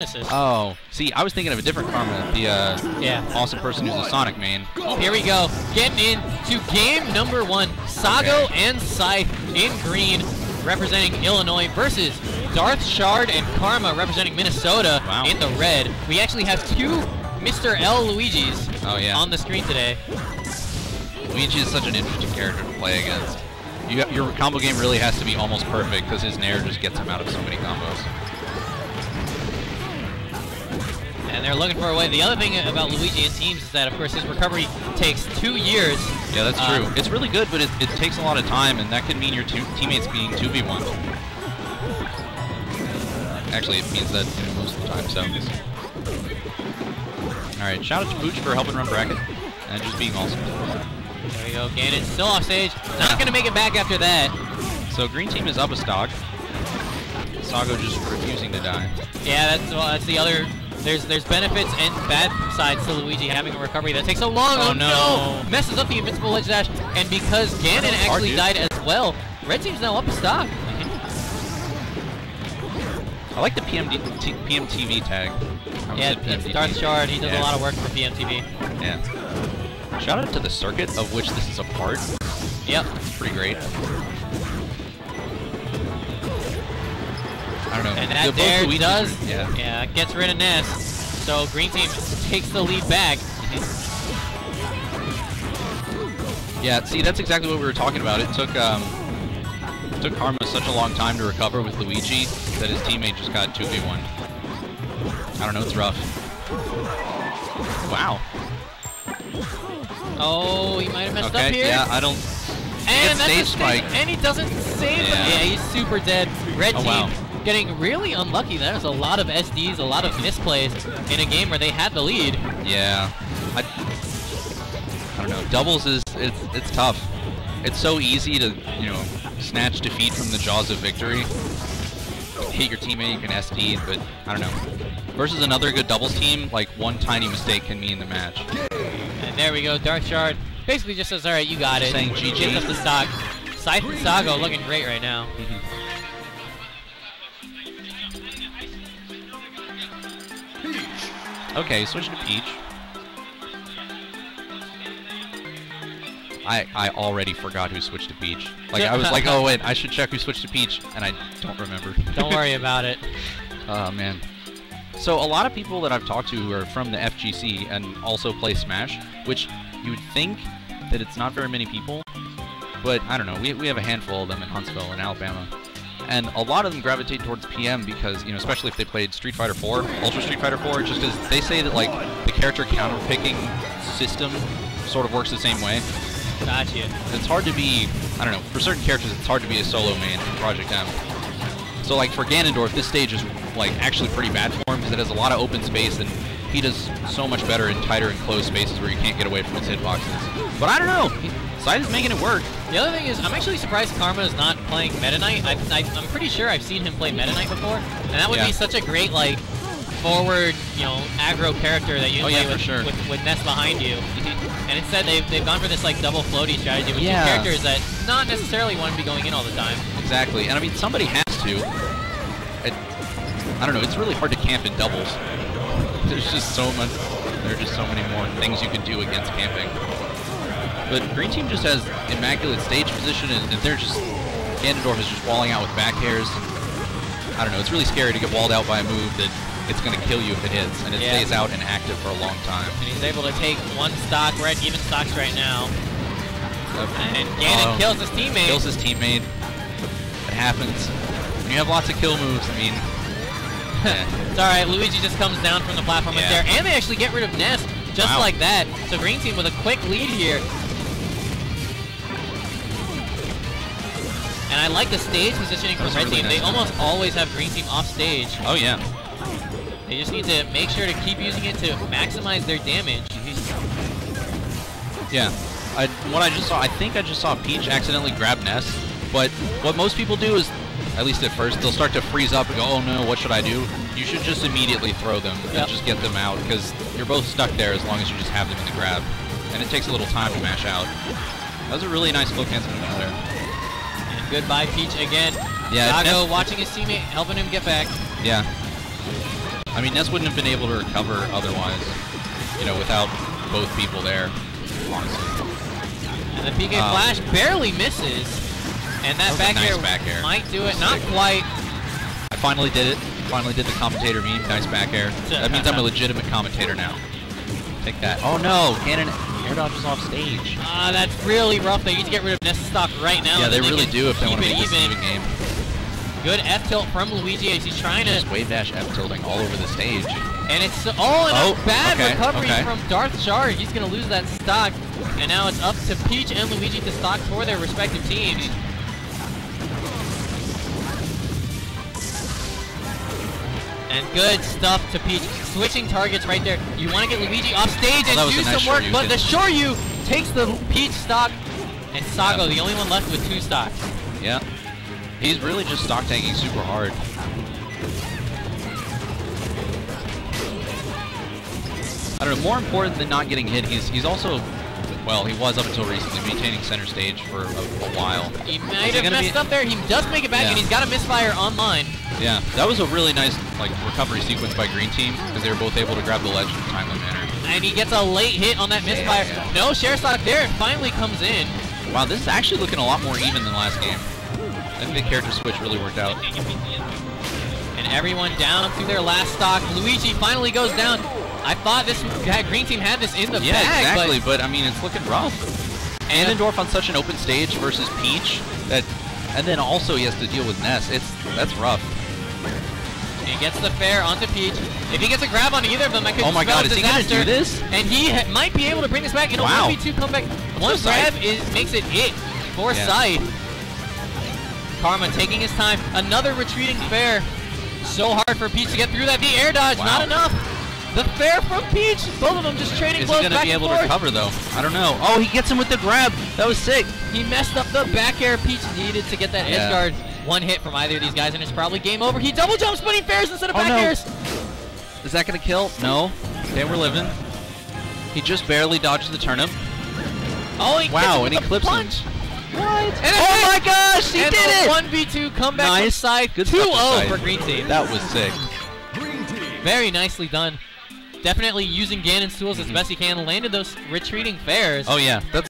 assist. Oh, see, I was thinking of a different Karma, the uh, yeah. awesome person who's a Sonic main. Here we go. Getting into game number one. Sago Okay. and Scythe in green, representing Illinois, versus Darth Shard and Karma, representing Minnesota, Wow. in the red. We actually have two Mr. L Luigi's Oh, yeah. on the screen today. Luigi is such an interesting character to play against. You, your combo game really has to be almost perfect because his Nair just gets him out of so many combos. They're looking for a way. The other thing about Luigi and teams is that, of course, his recovery takes two years. Yeah, that's Uh, true. It's really good, but it, it takes a lot of time, and that could mean your two teammates being 2v1. Actually, it means that you know, most of the time, so. Alright, shout out to Pooch for helping run bracket, and just being awesome. There we go. Ganon still off stage. Not going to make it back after that. So green team is up a stock. Sago just refusing to die. Yeah, that's well, that's the other. There's there's benefits and bad sides to Luigi having a recovery that takes so long. Oh, Oh, no. no! Messes up the invincible ledge dash, and because Ganon actually died as well, red team's now up a stock. Mm-hmm. I like the PMD, T, PMTV tag. Yeah, it's PMDT. Darth Shard. He does Yeah. a lot of work for PMTV. Yeah. Shout out to the circuit of which this is a part. Yep. It's pretty great. Don't know. And that there does. are- yeah. Yeah, gets rid of Ness. So green team takes the lead back. Yeah, see, that's exactly what we were talking about. It took um, it took Karma such a long time to recover with Luigi that his teammate just got 2v1. I don't know, it's rough. Wow. Oh, he might have messed okay, up here. yeah, I don't... And that's stage, spike. and he doesn't save Yeah. Yeah, he's super dead. Red Oh, team wow. Getting really unlucky. That was a lot of SDs, a lot of misplays in a game where they had the lead. Yeah. I, I don't know. Doubles is it's it's tough. It's so easy to you know snatch defeat from the jaws of victory. Hit your teammate, you can SD, but I don't know. Versus another good doubles team, like one tiny mistake can mean the match. And there we go. Darth Shard basically just says, all right, you got it. Saying GG. Gives up the stock. Scythe and Sago looking great right now. Mm-hmm. Okay, switch to Peach. I I already forgot who switched to Peach. Like I was like, oh wait, I should check who switched to Peach, and I don't remember. Don't worry about it. Oh man. So a lot of people that I've talked to who are from the FGC and also play Smash, which you would think that it's not very many people, but I don't know. We, we have a handful of them in Huntsville in Alabama. And a lot of them gravitate towards PM because, you know, especially if they played Street Fighter 4, Ultra Street Fighter 4, just because they say that, like, the character counter-picking system sort of works the same way. Gotcha. It's hard to be, I don't know, for certain characters it's hard to be a solo main in Project M. So like for Ganondorf, this stage is like actually pretty bad for him because it has a lot of open space and he does so much better in tighter and closed spaces where you can't get away from his hitboxes. But I don't know, Scythe is making it work. The other thing is, I'm actually surprised Karma is not playing Meta Knight. I, I, I'm pretty sure I've seen him play Meta Knight before, and that would Yeah. be such a great like forward, you know, aggro character that you Oh, play yeah, with, sure. with with Ness behind you. And instead, they've they've gone for this like double floaty strategy with Yeah. two characters that not necessarily want to be going in all the time. Exactly, and I mean somebody has to. It, I don't know, it's really hard to camp in doubles. There's just so much, there are just so many more things you can do against camping. But Green Team just has immaculate stage position, and, and they're just, Ganondorf is just walling out with back airs. I don't know, it's really scary to get walled out by a move that it's going to kill you if it hits, and it Yeah. stays out and active for a long time. And he's able to take one stock. We're at even stocks right now. And Ganon Oh. kills his teammate. kills his teammate. It happens. When you have lots of kill moves, I mean. It's alright, Luigi just comes down from the platform right Yeah. there. And they actually get rid of Ness just Wow. like that. So Green Team with a quick lead here. And I like the stage positioning from That's Red really Team. They nice. almost always have Green Team off stage. oh yeah. They just need to make sure to keep using it to maximize their damage. Yeah. I, what I just saw, I think I just saw Peach accidentally grab Ness, but what most people do is, at least at first, they'll start to freeze up and go, oh no, what should I do? You should just immediately throw them Yep. and just get them out, because you're both stuck there as long as you just have them in the grab. And it takes a little time to mash out. That was a really nice cloak handsome move there. And goodbye, Peach again. Yeah, Sago Ness- watching his teammate, helping him get back. Yeah. I mean, Ness wouldn't have been able to recover otherwise, you know, without both people there, honestly. And the PK Um, Flash barely misses. And that, That back, nice air back air. might do it. Not quite. I finally did it. Finally did the commentator meme. Nice back air. That means I'm a legitimate commentator now. Take that. Oh no, Ganon air dodges off stage. Ah, that's really rough. They need to get rid of Nessa stock right now. yeah, and they really do if they want to it make this even. even game. Good F tilt from Luigi as he's trying to. Just wave dash F tilting all over the stage. And it's oh, and Oh, a bad okay, recovery okay. from Darth Shard. He's gonna lose that stock, and now it's up to Peach and Luigi to stock for their respective teams. And good stuff to Peach. Switching targets right there. You want to get Luigi off stage Oh, and do nice some work, but the Shoryu takes the Peach stock, and Sago, Yeah. the only one left with two stocks. Yeah. He's really just stock tanking super hard. I don't know, more important than not getting hit, he's he's also well, he was up until recently maintaining center stage for a, a while. He might have messed be- up there. He does make it back, Yeah. and he's got a misfire online. Yeah, that was a really nice like recovery sequence by Green Team because they were both able to grab the ledge in a timely manner. And he gets a late hit on that Yeah, misfire. yeah. No share stock there. It finally comes in. Wow, this is actually looking a lot more even than last game. I think the character switch really worked out. And everyone down to their last stock. Luigi finally goes down. I thought this yeah, green team had this in the Yeah, bag, exactly, but, I mean it's looking rough. but and Ganondorf on such an open stage versus Peach that and then also he has to deal with Ness. It's that's rough. he gets the fair onto Peach. If he gets a grab on either of them, I could Oh my god, is he gonna do this? And he might be able to bring this back in Wow. a 1v2 comeback. One so grab is makes it it for Yeah. Scythe. Karma taking his time. Another retreating fair. So hard for Peach to get through that. The air dodge, Wow. not enough. The fair from Peach. Both of them just trading Is blows he gonna be and able to forth. recover though? I don't know. Oh, he gets him with the grab. That was sick. He messed up the back air Peach needed to get that Yeah. edge guard. One hit from either of these guys, and it's probably game over. He double jumps, but he fairs instead of Oh, back no. airs. Is that gonna kill? No. Okay, we're living. He just barely dodges the turnip. Oh, he Wow, him and he clips him. punch. What? And Oh my gosh, he and did it! 1v2 comeback Nice. Scythe. Good 2-0 for Green Team. That was sick. Very nicely done. Definitely using Ganon's tools as Mhm. best he can. Landed those retreating fairs. Oh yeah, that's